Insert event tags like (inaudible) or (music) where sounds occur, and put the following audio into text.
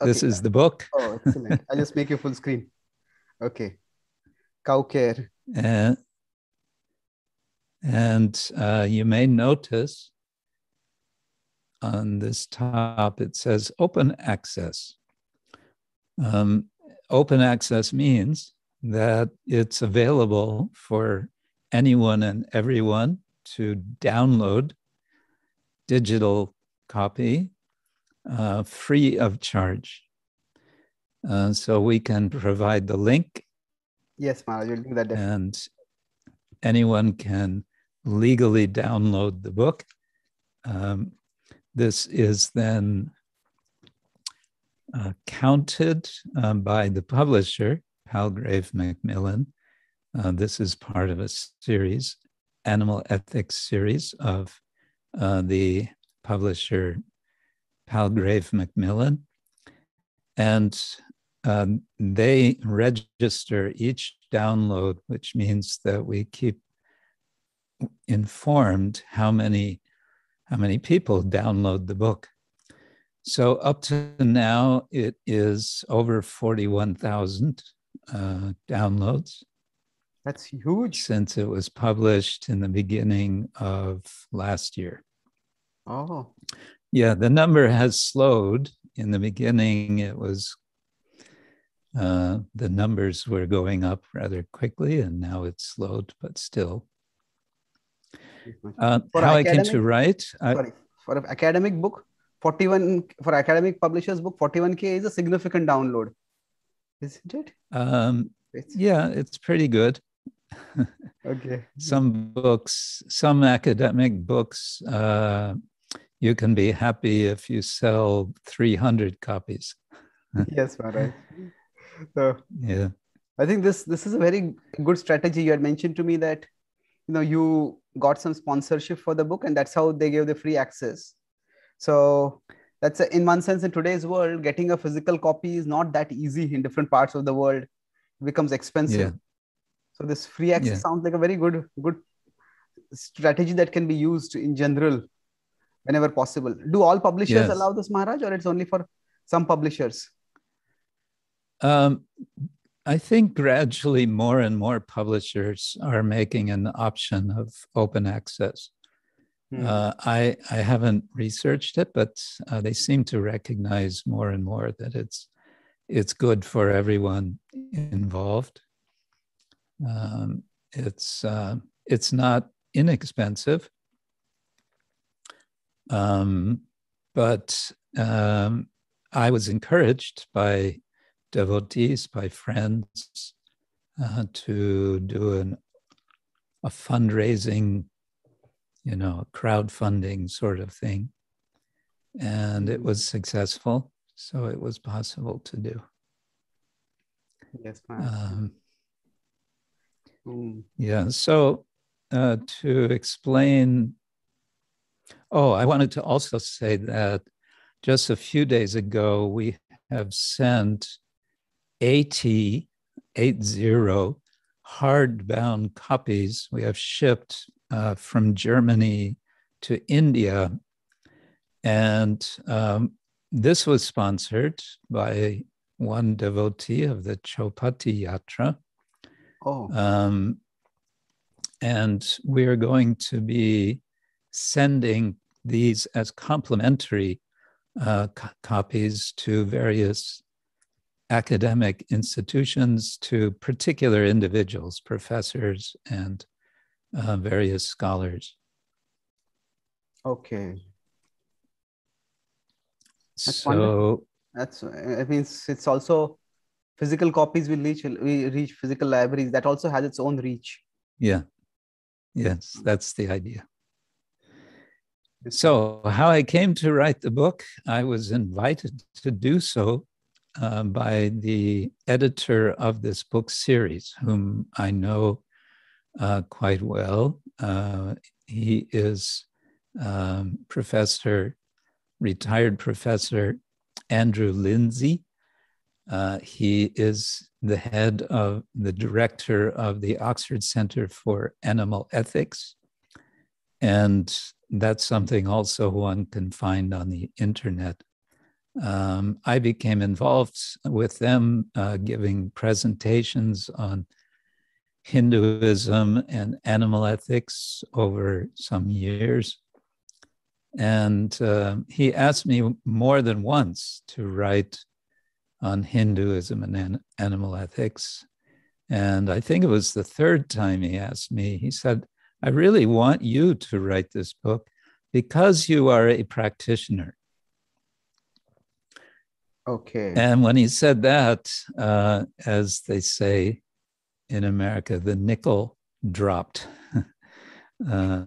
This is the book. Oh, excellent. I'll just make you full screen. Okay. Cow care. And, and uh, you may notice on this top it says open access. Um, open access means that it's available for anyone and everyone to download digital copy uh, free of charge. Uh, so we can provide the link. Yes, Maharaj, we'll do that. Definitely. And anyone can legally download the book. Um, this is then uh, counted um, by the publisher, Palgrave Macmillan. Uh, this is part of a series, animal ethics series of uh, the publisher Palgrave Macmillan. And um, they register each download, which means that we keep informed how many how many people download the book. So up to now, it is over 41,000 uh, downloads. That's huge. Since it was published in the beginning of last year. Oh. Yeah, the number has slowed. In the beginning, it was uh, the numbers were going up rather quickly, and now it's slowed, but still. Uh, how academic, I came to write? Sorry, for an academic book, 41 for academic publishers book, 41k is a significant download, isn't it? Um. Yeah, it's pretty good. okay. (laughs) some books, some academic books, uh, you can be happy if you sell 300 copies. (laughs) yes, right. So yeah, I think this this is a very good strategy. You had mentioned to me that you know you got some sponsorship for the book, and that's how they gave the free access. So that's a, in one sense in today's world, getting a physical copy is not that easy in different parts of the world. It becomes expensive. Yeah. So this free access yeah. sounds like a very good good strategy that can be used in general whenever possible. Do all publishers yes. allow this, Maharaj, or it's only for some publishers? Um, I think gradually more and more publishers are making an option of open access. Hmm. Uh, I I haven't researched it, but uh, they seem to recognize more and more that it's it's good for everyone involved. Um, it's uh, it's not inexpensive, um, but um, I was encouraged by devotees, by friends, uh, to do an, a fundraising, you know, crowdfunding sort of thing. And it was successful, so it was possible to do. Yes, um, mm. Yeah, so uh, to explain Oh, I wanted to also say that just a few days ago, we have sent 80, 80 hardbound copies we have shipped uh, from Germany to India. And um, this was sponsored by one devotee of the Chowpatty Yatra. Oh. Um, and we're going to be sending these as complimentary uh, co- copies to various academic institutions, to particular individuals, professors, and uh, various scholars. Okay. That's so wonderful. that's it means it's also physical copies will reach we reach physical libraries that also has its own reach yeah yes that's the idea so, how I came to write the book, I was invited to do so uh, by the editor of this book series, whom I know uh, quite well. Uh, he is um, Professor, retired Professor Andrew Linzey. Uh, he is the head of the director of the Oxford Center for Animal Ethics. And that's something also one can find on the internet. um, I became involved with them, uh, giving presentations on Hinduism and animal ethics over some years. And uh, he asked me more than once to write on Hinduism and an- animal ethics. And I think it was the third time he asked me, he said, I really want you to write this book because you are a practitioner. Okay. And when he said that, uh, as they say in America, the nickel dropped. (laughs) uh,